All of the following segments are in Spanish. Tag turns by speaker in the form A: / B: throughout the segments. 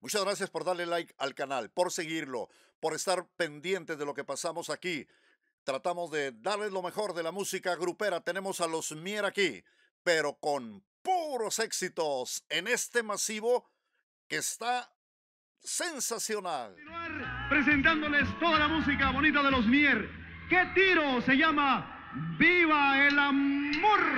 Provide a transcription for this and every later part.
A: Muchas gracias por darle like al canal, por seguirlo, por estar pendiente de lo que pasamos aquí. Tratamos de darles lo mejor de la música grupera. Tenemos a los Mier aquí, pero con puros éxitos en este masivo que está sensacional.
B: Presentándoles toda la música bonita de los Mier. ¿Qué tiro se llama? ¡Viva el amor!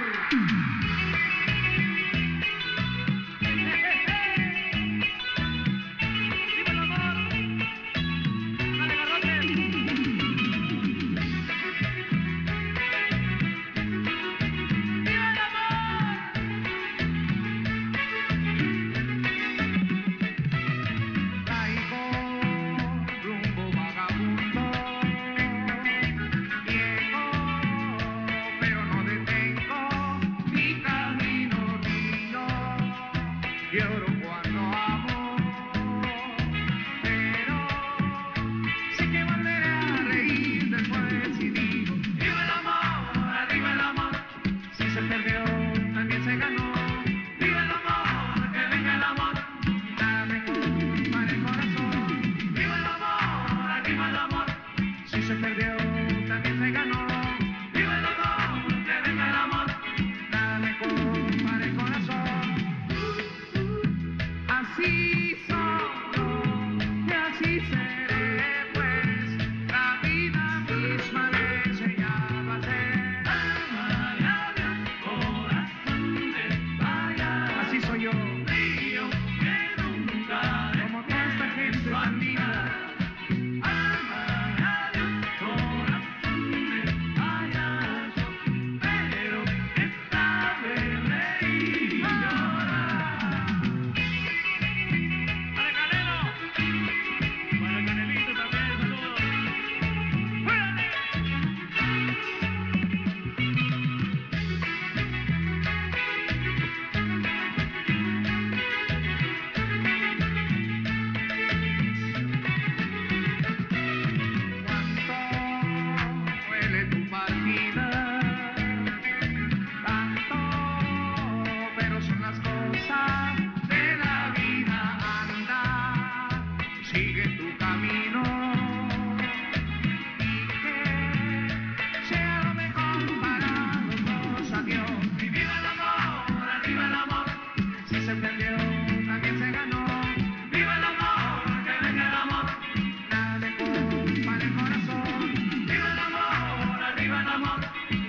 B: y on me. come on.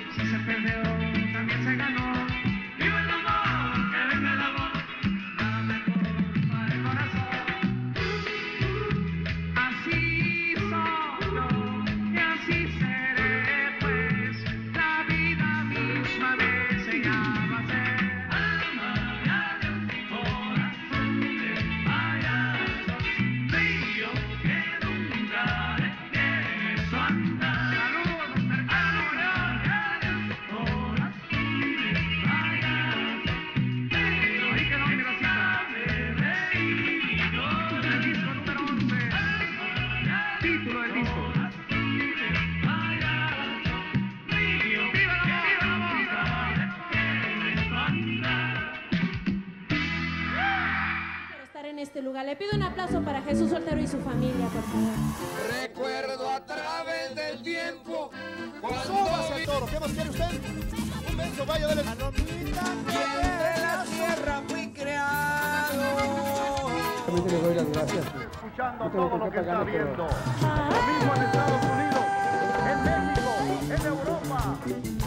C: Este lugar. Le pido un aplauso para Jesús Soltero y su familia, por favor.
D: Recuerdo a través del tiempo cuando
A: ¡Súbase al toro! ¿Qué más quiere usted? Un beso, vaya, dale.
D: entre la tierra fui creado.
E: También doy las gracias
B: escuchando,
E: a
B: todo lo que está viendo. Lo mismo en Estados Unidos, en México, en Europa.